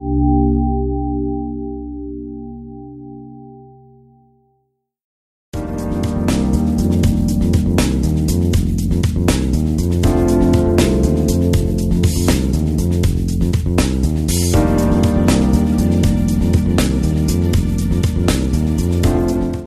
you.